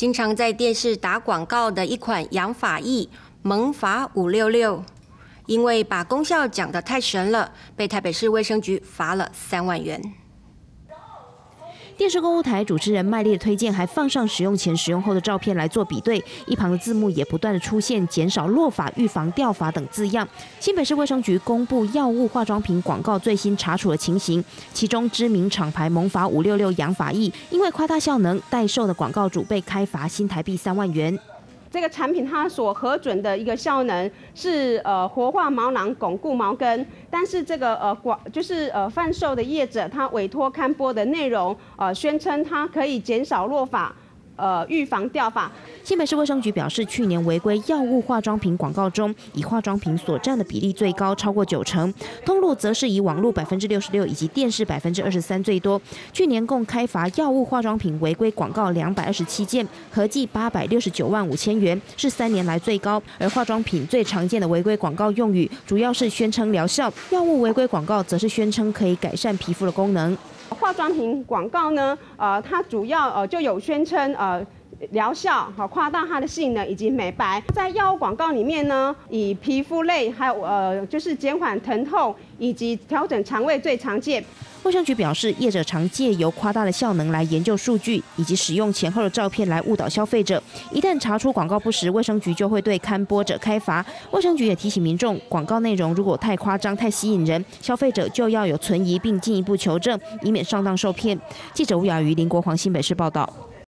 经常在电视打广告的一款养发液萌发五六六，因为把功效讲得太神了，被台北市卫生局罚了三万元。电视购物台主持人卖力的推荐，还放上使用前、使用后的照片来做比对，一旁的字幕也不断的出现“减少落法、预防掉法”等字样。新北市卫生局公布药物化妆品广告最新查处的情形，其中知名厂牌萌法五六六养发液，因为夸大效能，代售的广告主被开罚新台币三万元。这个产品它所核准的一个效能是呃活化毛囊、巩固毛根，但是这个呃广就是呃贩售的业者他委托刊播的内容呃宣称它可以减少落发。呃，预防掉发。新北市卫生局表示，去年违规药物化妆品广告中，以化妆品所占的比例最高，超过九成；通路则是以网络百分之六十六，以及电视百分之二十三最多。去年共开罚药物化妆品违规广告两百二十七件，合计八百六十九万五千元，是三年来最高。而化妆品最常见的违规广告用语，主要是宣称疗效；药物违规广告则是宣称可以改善皮肤的功能。化妆品广告呢，呃，它主要呃就有宣称呃疗效，好夸大它的性能以及美白。在药物广告里面呢，以皮肤类还有呃就是减缓疼痛以及调整肠胃最常见。卫生局表示，业者常借由夸大的效能来研究数据，以及使用前后的照片来误导消费者。一旦查出广告不实，卫生局就会对刊播者开罚。卫生局也提醒民众，广告内容如果太夸张、太吸引人，消费者就要有存疑并进一步求证，以免上当受骗。记者吴雅瑜、林国煌新北市报道。